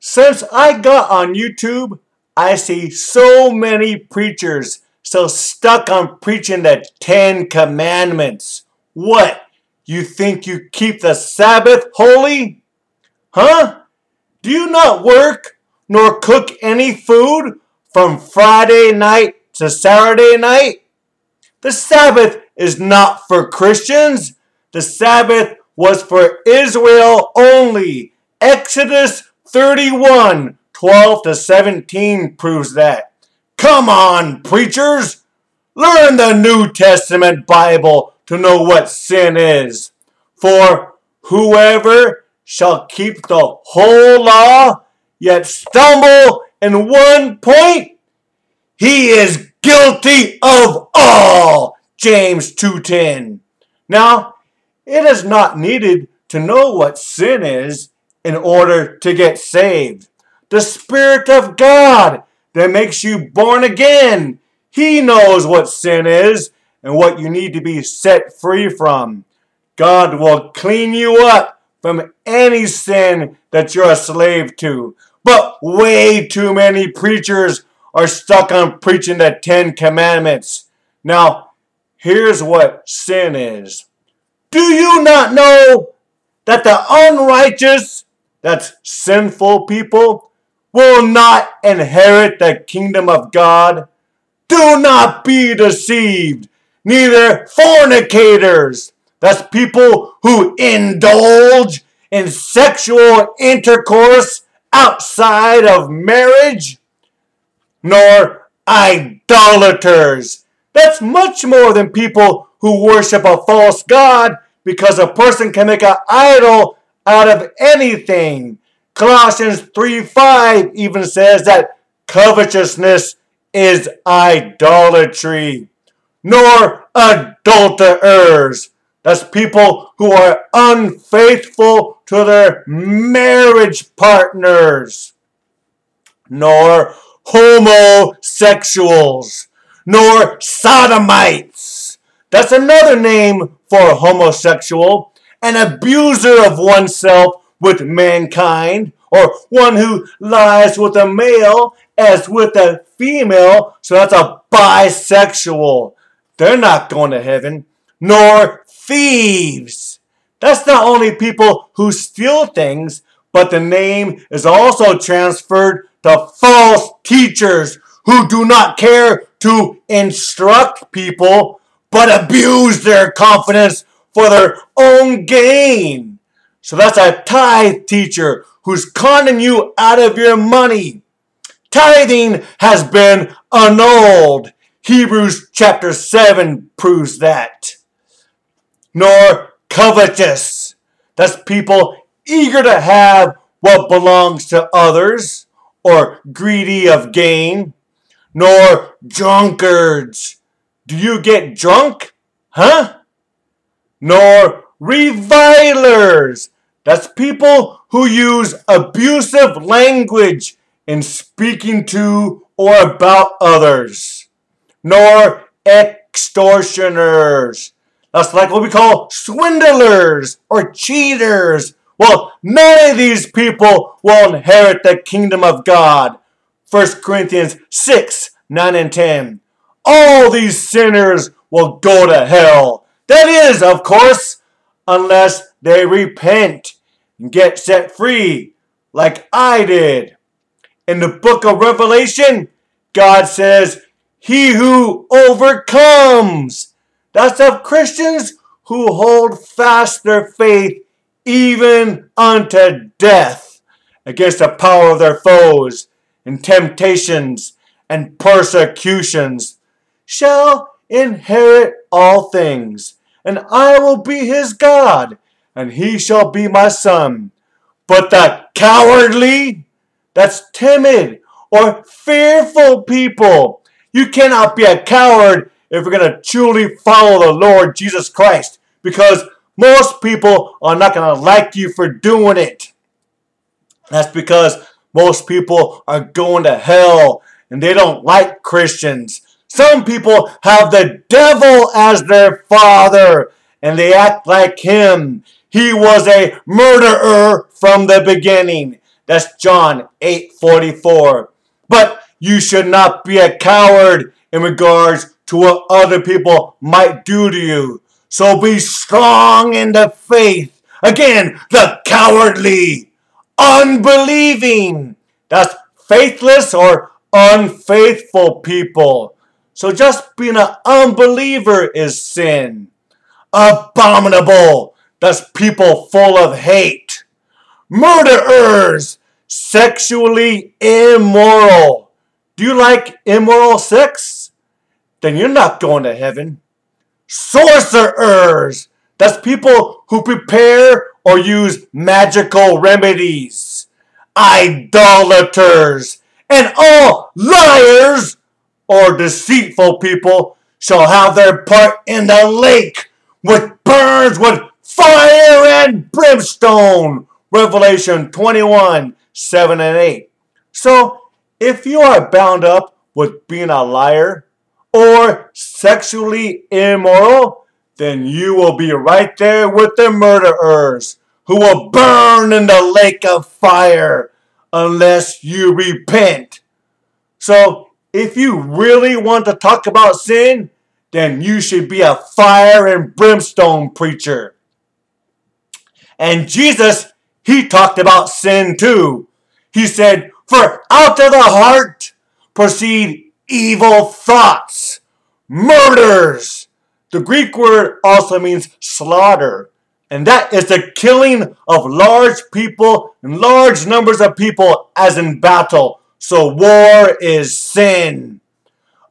Since I got on YouTube, I see so many preachers so stuck on preaching the Ten Commandments. What? You think you keep the Sabbath holy? Huh? Do you not work nor cook any food from Friday night to Saturday night? The Sabbath is not for Christians. The Sabbath was for Israel only. Exodus 31, 12 to 17 proves that. Come on, preachers! Learn the New Testament Bible to know what sin is. For whoever shall keep the whole law, yet stumble in one point, he is guilty of all. James 2:10. Now, it is not needed to know what sin is in order to get saved. The Spirit of God that makes you born again. He knows what sin is and what you need to be set free from. God will clean you up from any sin that you're a slave to. But way too many preachers are stuck on preaching the Ten Commandments. Now, here's what sin is. Do you not know that the unrighteous, that's sinful people, will not inherit the kingdom of God? Do not be deceived, neither fornicators, that's people who indulge in sexual intercourse outside of marriage, nor idolaters. That's much more than people who worship a false god because a person can make an idol out of anything. Colossians 3 5 even says that covetousness is idolatry, nor adulterers. That's people who are unfaithful to their marriage partners, nor homosexuals, nor sodomites. That's another name for homosexual, an abuser of oneself with mankind, or one who lies with a male as with a female, so that's a bisexual. They're not going to heaven. Nor thieves. That's not only people who steal things, but the name is also transferred to false teachers who do not care to instruct people, but abuse their confidence for their own gain. So that's a tithe teacher who's conning you out of your money. Tithing has been annulled. Hebrews chapter 7 proves that. Nor covetous. That's people eager to have what belongs to others or greedy of gain. Nor drunkards. Do you get drunk? Huh? Nor revilers. That's people who use abusive language in speaking to or about others. Nor extortioners. That's like what we call swindlers or cheaters. Well, none of these people will inherit the kingdom of God. 1 Corinthians 6, 9 and 10. All these sinners will go to hell. That is, of course, unless they repent and get set free, like I did. In the book of Revelation, God says, He who overcomes. That's of Christians who hold fast their faith even unto death against the power of their foes and temptations and persecutions, shall inherit all things, and I will be his God, and he shall be my son. But the cowardly, that's timid or fearful people, you cannot be a coward if you're going to truly follow the Lord Jesus Christ, because most people are not going to like you for doing it. That's because most people are going to hell and they don't like Christians. Some people have the devil as their father and they act like him. He was a murderer from the beginning. That's John 8:44. But you should not be a coward in regards to what other people might do to you. So be strong in the faith. Again, the cowardly, unbelieving. That's faithless or unfaithful people. So just being an unbeliever is sin. Abominable. That's people full of hate. Murderers. Sexually immoral. Do you like immoral sex? Then you're not going to heaven. Sorcerers. That's people who prepare or use magical remedies. Idolaters. And all liars or deceitful people shall have their part in the lake, which burns with fire and brimstone. Revelation 21, 7 and 8. So, if you are bound up with being a liar or sexually immoral, then you will be right there with the murderers who will burn in the lake of fire unless you repent. So, if you really want to talk about sin, then you should be a fire and brimstone preacher. And Jesus, he talked about sin too. He said, For out of the heart proceed evil thoughts, murders. The Greek word also means slaughter. And that is the killing of large people and large numbers of people as in battle so war is sin.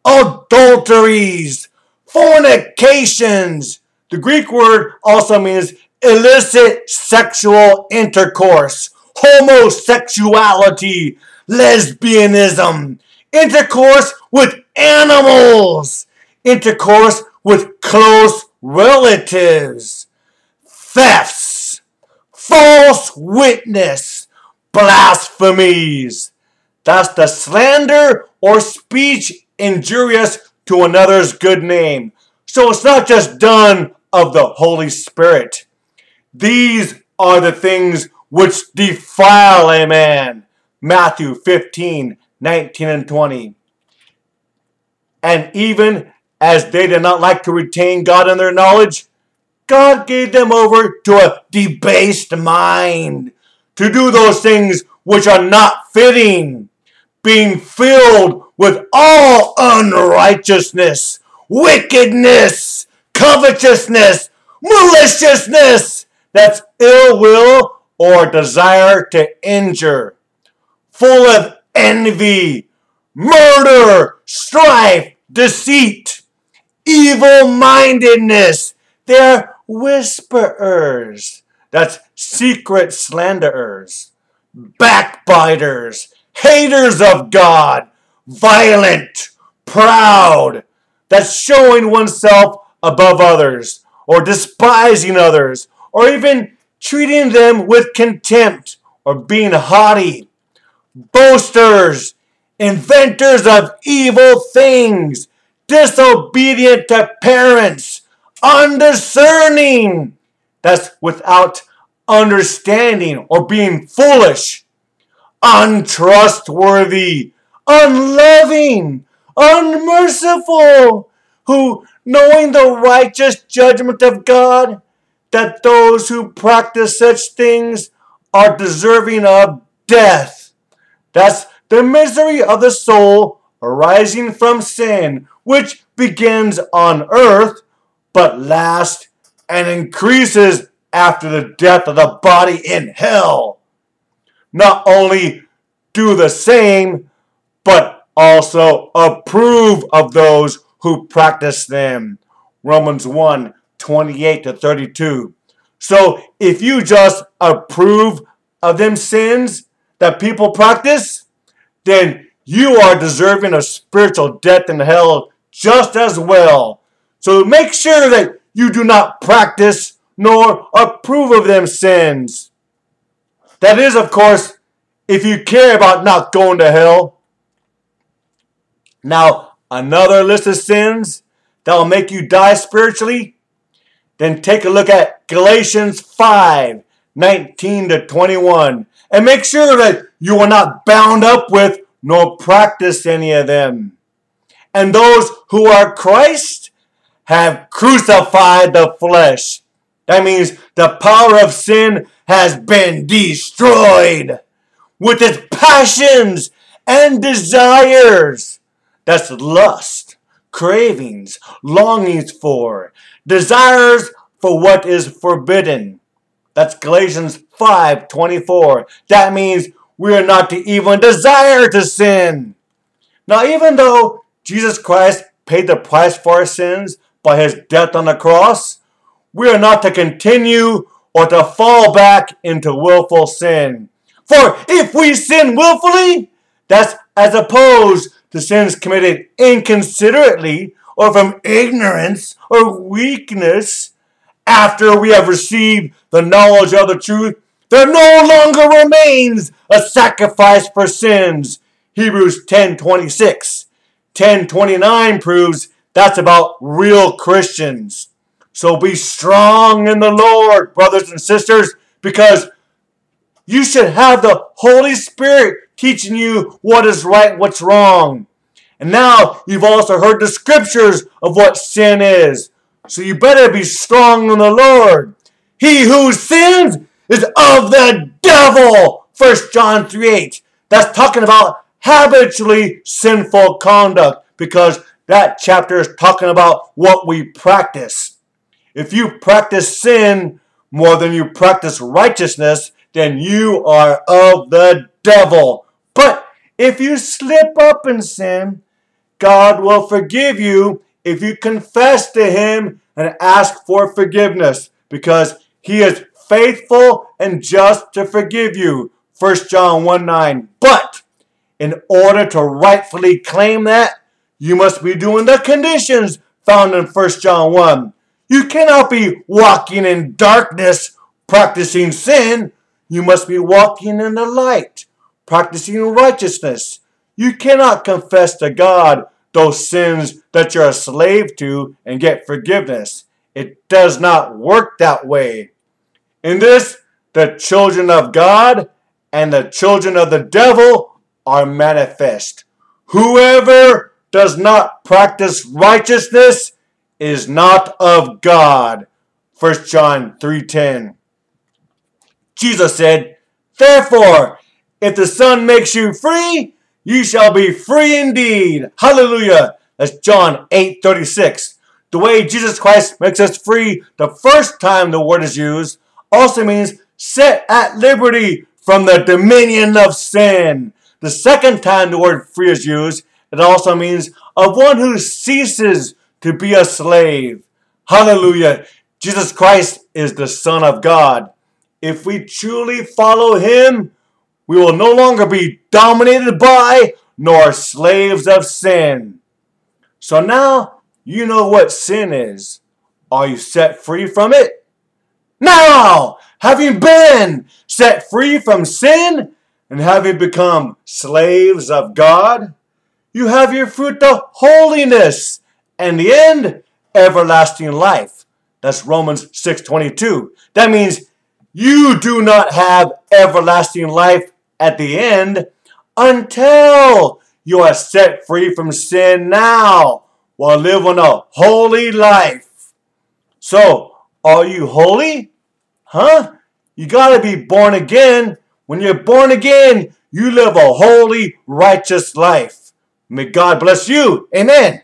Adulteries, fornications. The Greek word also means illicit sexual intercourse, homosexuality, lesbianism, intercourse with animals, intercourse with close relatives, thefts, false witness, blasphemies that's the slander or speech injurious to another's good name. So it's not just done of the Holy Spirit. These are the things which defile a man. Matthew 15, 19 and 20. And even as they did not like to retain God in their knowledge, God gave them over to a debased mind to do those things which are not fitting being filled with all unrighteousness, wickedness, covetousness, maliciousness. That's ill will or desire to injure. Full of envy, murder, strife, deceit, evil mindedness. They're whisperers. That's secret slanderers, backbiters, haters of God, violent, proud, that's showing oneself above others, or despising others, or even treating them with contempt, or being haughty, boasters, inventors of evil things, disobedient to parents, undiscerning, that's without understanding or being foolish untrustworthy, unloving, unmerciful, who, knowing the righteous judgment of God, that those who practice such things are deserving of death. That's the misery of the soul arising from sin, which begins on earth, but lasts and increases after the death of the body in hell not only do the same, but also approve of those who practice them. Romans 1 28 to 32. So if you just approve of them sins that people practice, then you are deserving of spiritual death in hell just as well. So make sure that you do not practice nor approve of them sins. That is, of course, if you care about not going to hell. Now, another list of sins that will make you die spiritually, then take a look at Galatians 5 19 to 21 and make sure that you are not bound up with nor practice any of them. And those who are Christ have crucified the flesh. That means the power of sin has been destroyed with its passions and desires. That's lust, cravings, longings for, desires for what is forbidden. That's Galatians 5:24. That means we are not to even desire to sin. Now, even though Jesus Christ paid the price for our sins by his death on the cross, we are not to continue or to fall back into willful sin. For if we sin willfully, that's as opposed to sins committed inconsiderately or from ignorance or weakness after we have received the knowledge of the truth, there no longer remains a sacrifice for sins. Hebrews 10:26. 10:29 proves that's about real Christians. So be strong in the Lord, brothers and sisters, because you should have the Holy Spirit teaching you what is right, what's wrong. And now you've also heard the scriptures of what sin is. So you better be strong in the Lord. He who sins is of the devil. 1 John 3 8. That's talking about habitually sinful conduct because that chapter is talking about what we practice. If you practice sin more than you practice righteousness, then you are of the devil. But if you slip up in sin, God will forgive you if you confess to Him and ask for forgiveness because He is faithful and just to forgive you. 1 John 1 9. But in order to rightfully claim that, you must be doing the conditions found in 1 John 1. You cannot be walking in darkness practicing sin. You must be walking in the light, practicing righteousness. You cannot confess to God those sins that you're a slave to and get forgiveness. It does not work that way. In this, the children of God and the children of the devil are manifest. Whoever does not practice righteousness is not of God. 1 John 3:10. Jesus said, Therefore, if the Son makes you free, you shall be free indeed. Hallelujah. That's John 8 36. The way Jesus Christ makes us free the first time the word is used also means set at liberty from the dominion of sin. The second time the word free is used, it also means of one who ceases to be a slave. Hallelujah. Jesus Christ is the Son of God. If we truly follow him, we will no longer be dominated by nor slaves of sin. So now you know what sin is. Are you set free from it? Now, having been set free from sin and having become slaves of God, you have your fruit of holiness and the end, everlasting life. That's Romans 6.22. That means you do not have everlasting life at the end until you are set free from sin now while living a holy life. So, are you holy? Huh? You got to be born again. When you're born again, you live a holy, righteous life. May God bless you. Amen.